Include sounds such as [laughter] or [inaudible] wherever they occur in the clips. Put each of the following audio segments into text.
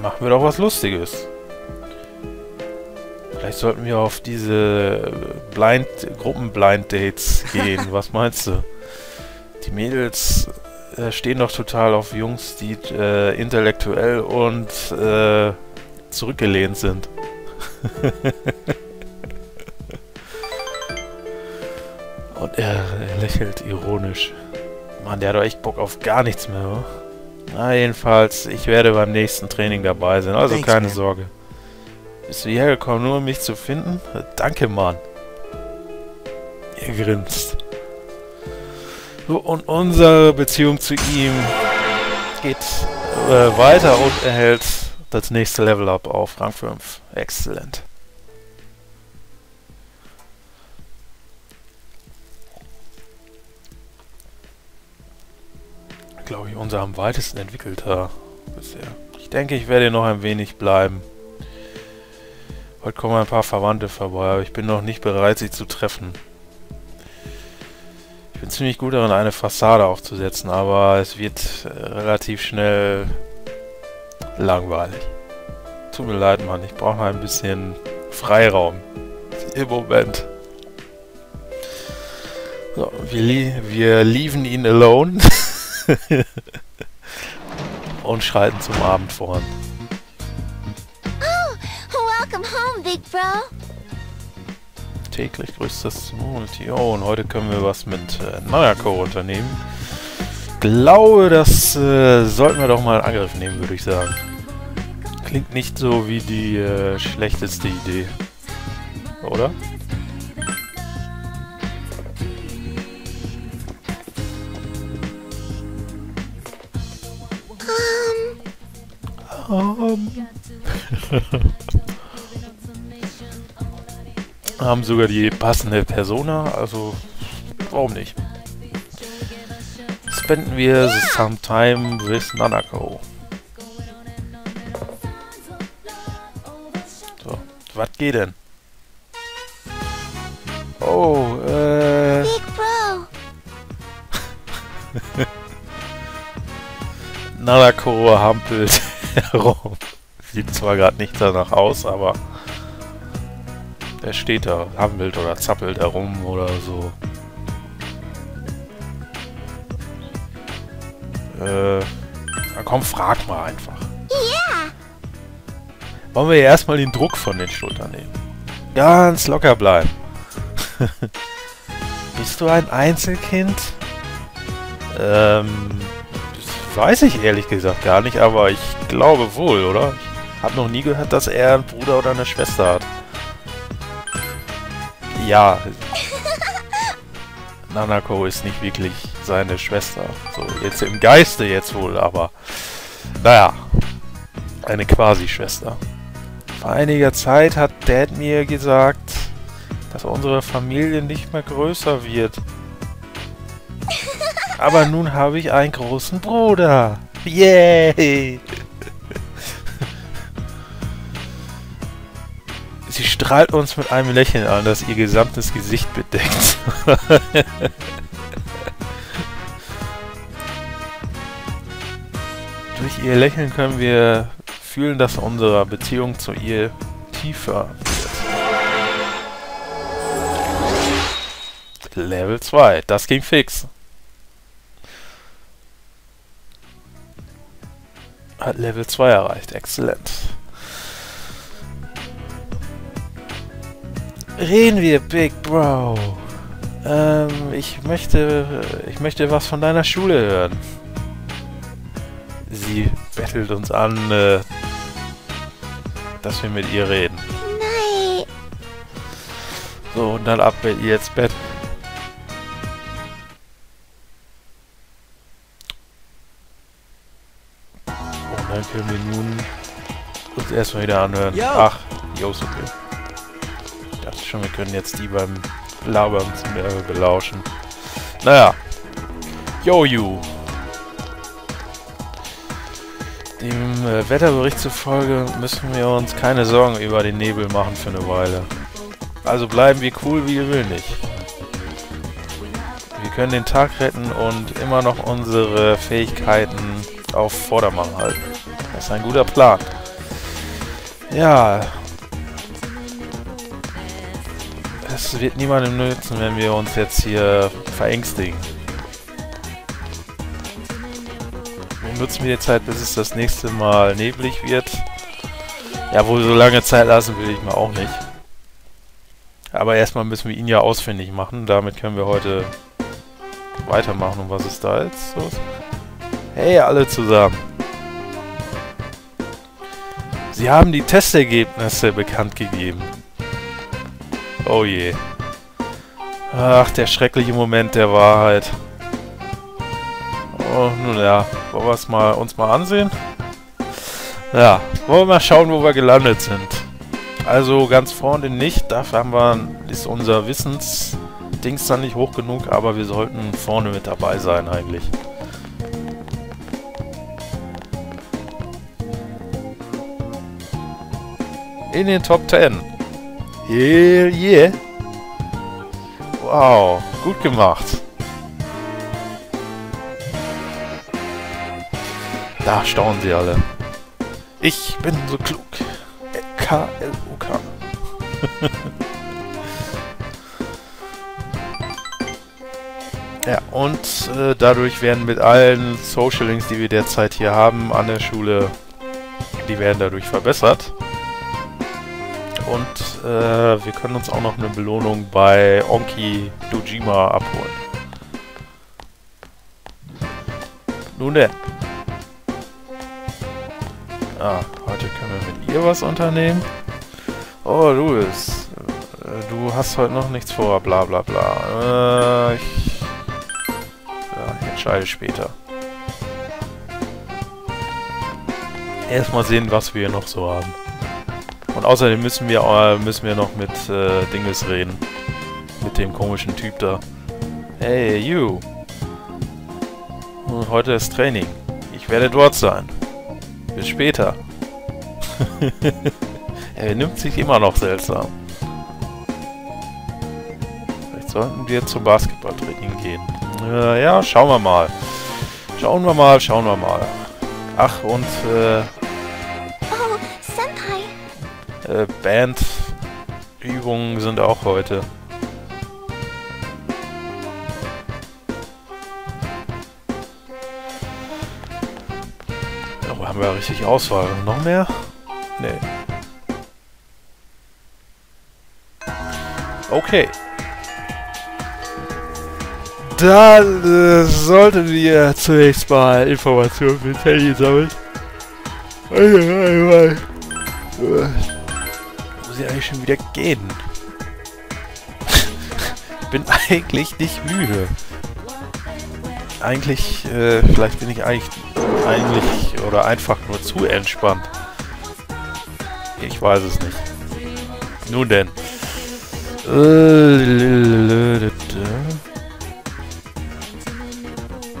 machen wir doch was Lustiges. Vielleicht sollten wir auf diese Blind Gruppen-Blind-Dates gehen. [laughs] Was meinst du? Die Mädels äh, stehen doch total auf Jungs, die äh, intellektuell und äh, zurückgelehnt sind. [laughs] und er, er, lächelt ironisch. Mann, der hat doch echt Bock auf gar nichts mehr, oder? Na, jedenfalls, ich werde beim nächsten Training dabei sein, also Thanks, keine man. Sorge. Bist du hierher gekommen, nur um mich zu finden? Danke, Mann. Er grinst. So, und unsere Beziehung zu ihm geht äh, weiter und erhält das nächste Level up auf Rang 5. Exzellent. Glaube ich, unser am weitesten entwickelter bisher. Ich denke, ich werde hier noch ein wenig bleiben. Heute kommen ein paar Verwandte vorbei, aber ich bin noch nicht bereit, sie zu treffen. Ich bin ziemlich gut darin, eine Fassade aufzusetzen, aber es wird äh, relativ schnell langweilig. Tut mir leid, Mann. Ich brauche ein bisschen Freiraum. Im Moment. So, wir, li wir leaven ihn alone. [laughs] [laughs] und schreiten zum Abend voran. Oh, welcome home, big bro täglich grüßt das Community. Oh, und heute können wir was mit äh, Nanako unternehmen. Glaube, das äh, sollten wir doch mal in Angriff nehmen, würde ich sagen. Klingt nicht so wie die äh, schlechteste Idee. Oder? Um. Um. [laughs] Haben sogar die passende Persona, also warum nicht? Spenden wir some time with Nanako. So, was geht denn? Oh, äh... Big Bro! [laughs] Nanako hampelt herum. Sieht zwar gerade nicht danach aus, aber... Der steht da, hampelt oder zappelt herum oder so. Äh, na komm, frag mal einfach. Ja. Wollen wir erstmal den Druck von den Schultern nehmen. Ganz locker bleiben. [laughs] Bist du ein Einzelkind? Ähm, weiß ich ehrlich gesagt gar nicht, aber ich glaube wohl, oder? Ich habe noch nie gehört, dass er einen Bruder oder eine Schwester hat ja, [laughs] Nanako ist nicht wirklich seine Schwester. So, jetzt im Geiste jetzt wohl, aber naja, eine Quasi-Schwester. Vor einiger Zeit hat Dad mir gesagt, dass unsere Familie nicht mehr größer wird. Aber nun habe ich einen großen Bruder. Yay! Sie strahlt uns mit einem Lächeln an, das ihr gesamtes Gesicht bedeckt. [laughs] Durch ihr Lächeln können wir fühlen, dass unsere Beziehung zu ihr tiefer wird. Level 2. Das ging fix. Hat Level 2 erreicht. Exzellent. Reden wir, Big Bro. Ähm, ich möchte, ich möchte was von deiner Schule hören. Sie bettelt uns an, äh, dass wir mit ihr reden. Nein. So, und dann ab mit ihr ins Bett. Uns erstmal wieder anhören. Yo. Ach, Josuke dachte schon, wir können jetzt die beim Labern äh, belauschen. Naja. Yo, you. Dem äh, Wetterbericht zufolge müssen wir uns keine Sorgen über den Nebel machen für eine Weile. Also bleiben wir cool wie gewöhnlich. Wir können den Tag retten und immer noch unsere Fähigkeiten auf Vordermann halten. Das ist ein guter Plan. Ja. Es wird niemandem nützen, wenn wir uns jetzt hier verängstigen. Wir nutzen wir die Zeit, bis es das nächste Mal neblig wird. Ja, wohl so lange Zeit lassen will ich mir auch nicht. Aber erstmal müssen wir ihn ja ausfindig machen. Damit können wir heute weitermachen. Und was ist da jetzt los? Hey, alle zusammen. Sie haben die Testergebnisse bekannt gegeben. Oh je. Ach, der schreckliche Moment der Wahrheit. Oh, nun ja. Wollen wir es mal, uns mal ansehen? Ja, wollen wir mal schauen, wo wir gelandet sind. Also ganz vorne nicht, dafür haben wir, ist unser Wissensdings dann nicht hoch genug, aber wir sollten vorne mit dabei sein eigentlich. In den Top 10. Yeah, yeah. Wow, gut gemacht. Da staunen sie alle. Ich bin so klug. K-L-U-K. [laughs] ja, und äh, dadurch werden mit allen Social Links, die wir derzeit hier haben an der Schule, die werden dadurch verbessert. Und äh, wir können uns auch noch eine Belohnung bei Onki Dojima abholen. Nun denn. Ah, heute können wir mit ihr was unternehmen. Oh, Louis. Äh, du hast heute noch nichts vor, bla bla bla. Äh, ich, ja, ich entscheide später. Erstmal sehen, was wir noch so haben. Und außerdem müssen wir äh, müssen wir noch mit äh, Dinges reden. Mit dem komischen Typ da. Hey, you. Und heute ist Training. Ich werde dort sein. Bis später. [laughs] er nimmt sich immer noch seltsam. Vielleicht sollten wir zum Basketballtraining gehen. Äh, ja, schauen wir mal. Schauen wir mal, schauen wir mal. Ach, und äh. Äh, Bandübungen sind auch heute. Oh, haben wir richtig Auswahl. Noch mehr? Nee. Okay. Dann äh, sollten wir zunächst mal Informationen für Teddy sammeln. Äh, muss ich eigentlich schon wieder gehen? bin eigentlich nicht müde. Eigentlich, äh, vielleicht bin ich eigentlich, eigentlich oder einfach nur zu entspannt. Ich weiß es nicht. Nun denn.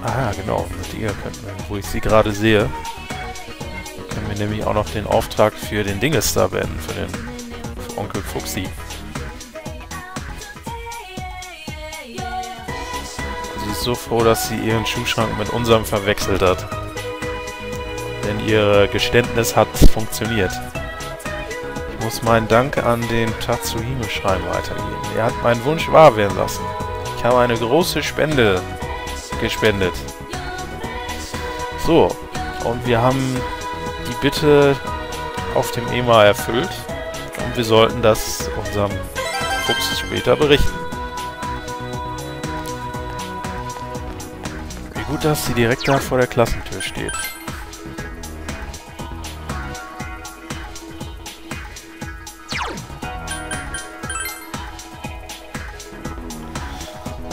Ah, genau. Mit ihr könnten wir, wo ich sie gerade sehe, können wir nämlich auch noch den Auftrag für den Dinges da beenden, für den Onkel Fuchsi. Sie ist so froh, dass sie ihren Schuhschrank mit unserem verwechselt hat. Denn ihr Geständnis hat funktioniert. Ich muss meinen Dank an den Tatsuhime-Schrein weitergeben. Er hat meinen Wunsch wahr werden lassen. Ich habe eine große Spende gespendet. So, und wir haben die Bitte auf dem EMA erfüllt. Wir sollten das unserem Fuchs später berichten. Wie gut, dass sie direkt da vor der Klassentür steht.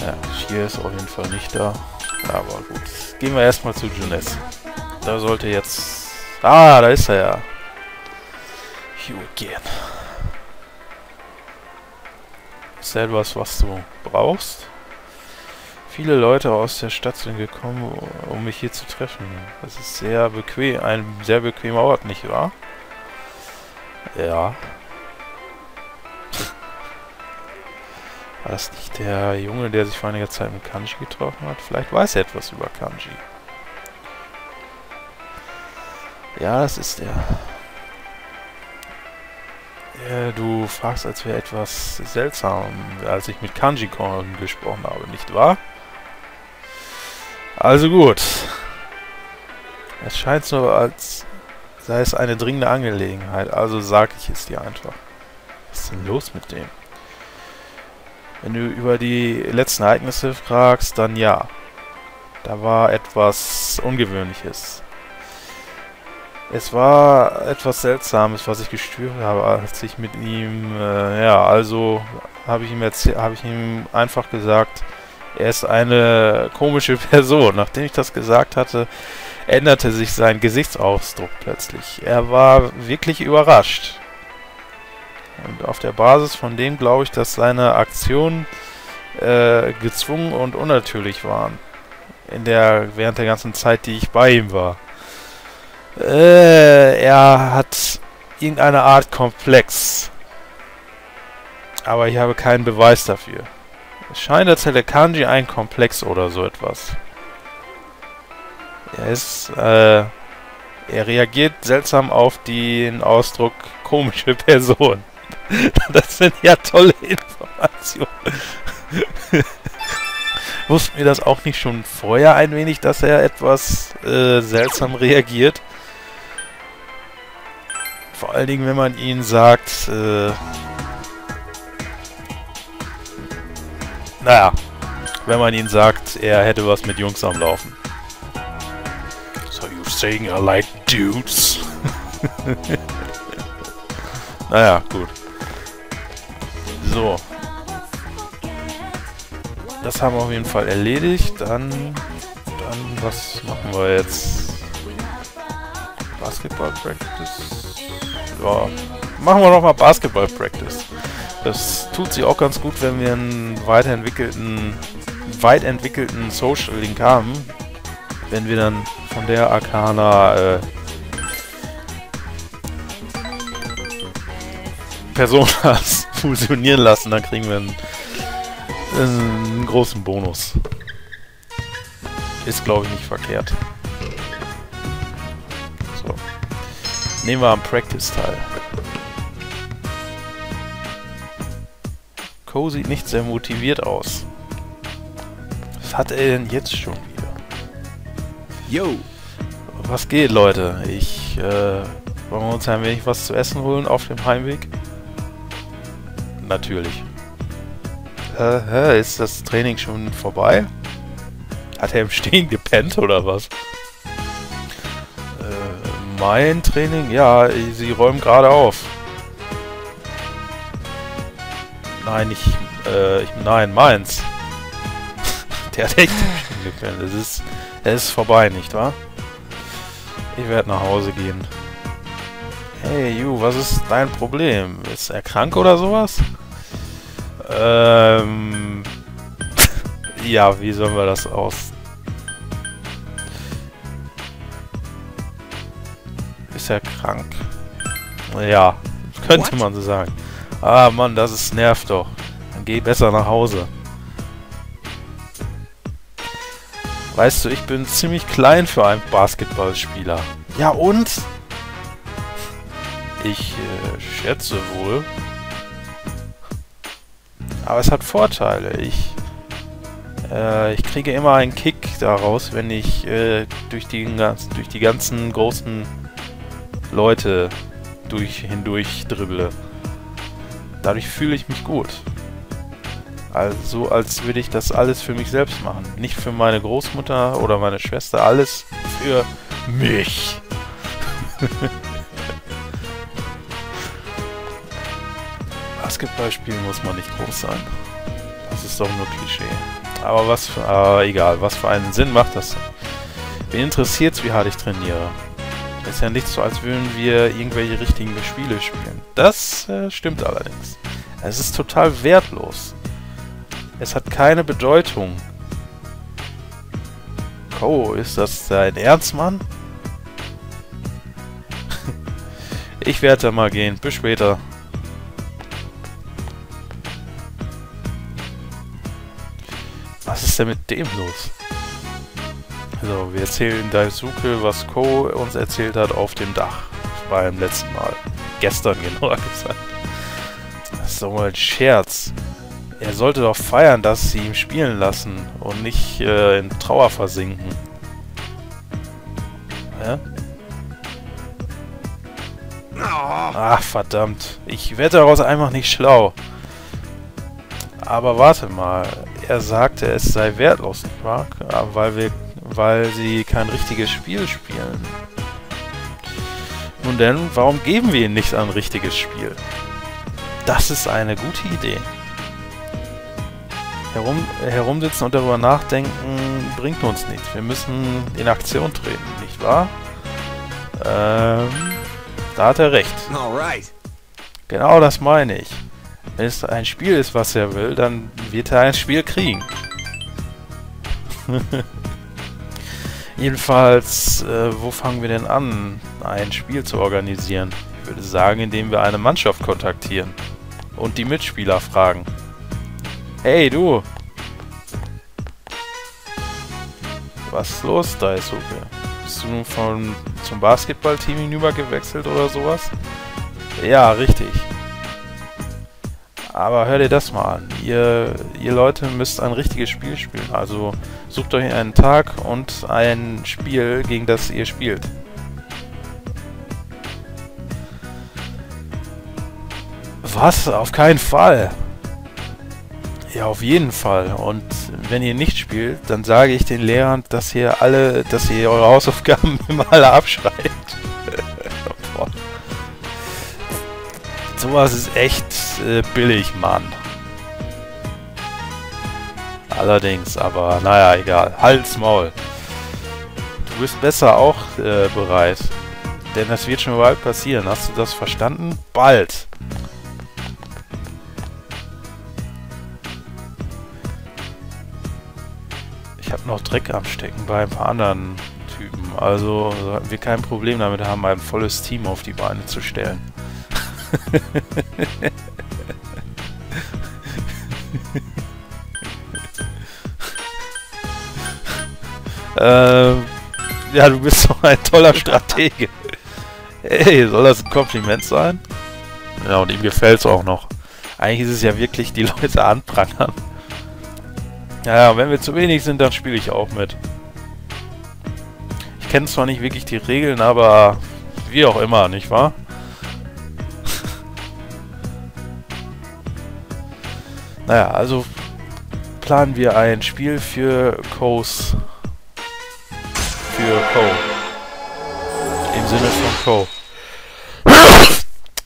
Ja, Shia ist auf jeden Fall nicht da. Aber gut. Gehen wir erstmal zu Junes. Da sollte jetzt... Ah, da ist er ja. You again. Etwas, was du brauchst? Viele Leute aus der Stadt sind gekommen, um mich hier zu treffen. Das ist sehr bequem, ein sehr bequemer Ort, nicht wahr? Ja. War das nicht der Junge, der sich vor einiger Zeit mit Kanji getroffen hat? Vielleicht weiß er etwas über Kanji. Ja, das ist er. Äh, du fragst, als wäre etwas seltsam, als ich mit Kanji-Kon gesprochen habe, nicht wahr? Also gut. Es scheint so, als sei es eine dringende Angelegenheit, also sag ich es dir einfach. Was ist denn los mit dem? Wenn du über die letzten Ereignisse fragst, dann ja. Da war etwas Ungewöhnliches. Es war etwas Seltsames, was ich gestört habe, als ich mit ihm, äh, ja, also habe ich ihm habe ich ihm einfach gesagt, er ist eine komische [laughs] Person. Nachdem ich das gesagt hatte, änderte sich sein Gesichtsausdruck plötzlich. Er war wirklich überrascht. Und auf der Basis von dem glaube ich, dass seine Aktionen äh, gezwungen und unnatürlich waren. In der, während der ganzen Zeit, die ich bei ihm war. Äh, er hat irgendeine Art Komplex. Aber ich habe keinen Beweis dafür. Es scheint, als hätte Kanji einen Komplex oder so etwas. Er ist, äh, er reagiert seltsam auf den Ausdruck komische Person. [laughs] das sind ja tolle Informationen. [laughs] Wussten wir das auch nicht schon vorher ein wenig, dass er etwas äh, seltsam reagiert? Vor allen Dingen, wenn man ihn sagt, äh, naja, wenn man ihn sagt, er hätte was mit Jungs am Laufen. So you're saying I like dudes? [laughs] naja, gut. So. Das haben wir auf jeden Fall erledigt. Dann, dann, was machen wir jetzt? Basketball Practice. Ja, machen wir nochmal Basketball Practice. Das tut sich auch ganz gut, wenn wir einen weiterentwickelten, weit entwickelten Social Link haben. Wenn wir dann von der Arcana äh, Personas [laughs] fusionieren lassen, dann kriegen wir einen, einen großen Bonus. Ist, glaube ich, nicht verkehrt. Nehmen wir am Practice teil. Co sieht nicht sehr motiviert aus. Was hat er denn jetzt schon wieder? Yo! Was geht, Leute? Ich, äh, wollen wir uns ein wenig was zu essen holen auf dem Heimweg? Natürlich. Äh, ist das Training schon vorbei? Hat er im Stehen gepennt oder was? Mein Training? Ja, sie räumen gerade auf. Nein, ich, äh, ich, nein, meins. [laughs] Der hat echt gepennt. Es ist, es ist vorbei, nicht wahr? Ich werde nach Hause gehen. Hey, Ju, was ist dein Problem? Ist er krank oder sowas? Ähm... [laughs] ja, wie sollen wir das aus... Ist er krank? Ja, könnte What? man so sagen. Ah, Mann, das ist nervt doch. Dann geh besser nach Hause. Weißt du, ich bin ziemlich klein für einen Basketballspieler. Ja und? Ich äh, schätze wohl. Aber es hat Vorteile. Ich, äh, ich kriege immer einen Kick daraus, wenn ich äh, durch, die, durch die ganzen großen Leute durch, hindurch dribble. Dadurch fühle ich mich gut. Also als würde ich das alles für mich selbst machen. Nicht für meine Großmutter oder meine Schwester, alles für mich. [laughs] Basketball spielen muss man nicht groß sein. Das ist doch nur Klischee. Aber was für, äh, egal, was für einen Sinn macht das denn? Wen interessiert's, wie hart ich trainiere? Ist ja nicht so, als würden wir irgendwelche richtigen Spiele spielen. Das äh, stimmt allerdings. Es ist total wertlos. Es hat keine Bedeutung. Oh, ist das dein Ernst, Mann? [laughs] ich werde da mal gehen. Bis später. Was ist denn mit dem los? So, wir erzählen Daisuke, was Ko uns erzählt hat auf dem Dach beim letzten Mal. Gestern [laughs] genauer gesagt. Das ist doch mal ein Scherz. Er sollte doch feiern, dass sie ihn spielen lassen und nicht äh, in Trauer versinken. Ja? Ach, verdammt. Ich werde daraus einfach nicht schlau. Aber warte mal. Er sagte, es sei wertlos, nicht wahr? Weil, wir, weil sie kein richtiges Spiel spielen. Nun denn, warum geben wir ihnen nicht ein richtiges Spiel? Das ist eine gute Idee. Herum, herumsitzen und darüber nachdenken bringt uns nichts. Wir müssen in Aktion treten, nicht wahr? Ähm, da hat er recht. Genau das meine ich. Wenn es ein Spiel ist, was er will, dann wird er ein Spiel kriegen. [laughs] Jedenfalls, äh, wo fangen wir denn an, ein Spiel zu organisieren? Ich würde sagen, indem wir eine Mannschaft kontaktieren und die Mitspieler fragen. Hey, du! Was ist los, Daisuke? Bist du nun von, zum Basketballteam hinüber gewechselt oder sowas? Ja, richtig. Aber hör dir das mal an. Ihr, ihr Leute müsst ein richtiges Spiel spielen. Also sucht euch einen Tag und ein Spiel, gegen das ihr spielt. Was? Auf keinen Fall. Ja, auf jeden Fall. Und wenn ihr nicht spielt, dann sage ich den Lehrern, dass ihr alle, dass ihr eure Hausaufgaben [laughs] immer alle abschreibt. [laughs] Sowas ist echt äh, billig, Mann. Allerdings, aber naja, egal. Halt's Maul. Du bist besser auch äh, bereit. Denn das wird schon bald passieren. Hast du das verstanden? Bald. Ich habe noch Dreck am Stecken bei ein paar anderen Typen. Also sollten wir kein Problem damit haben, ein volles Team auf die Beine zu stellen. [laughs] ähm, ja, du bist [laughs] doch ein toller Stratege. Hey, soll das ein Kompliment sein? Ja, und ihm gefällt es auch noch. Eigentlich ist es ja wirklich, die Leute anprangern. Ja, wenn wir zu wenig sind, dann spiele ich auch mit. Ich kenne zwar nicht wirklich die Regeln, aber wie auch immer, nicht wahr? [laughs] Naja, also planen wir ein Spiel für Co's. Für Co. Im Sinne von.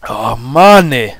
Oh Mann, ey.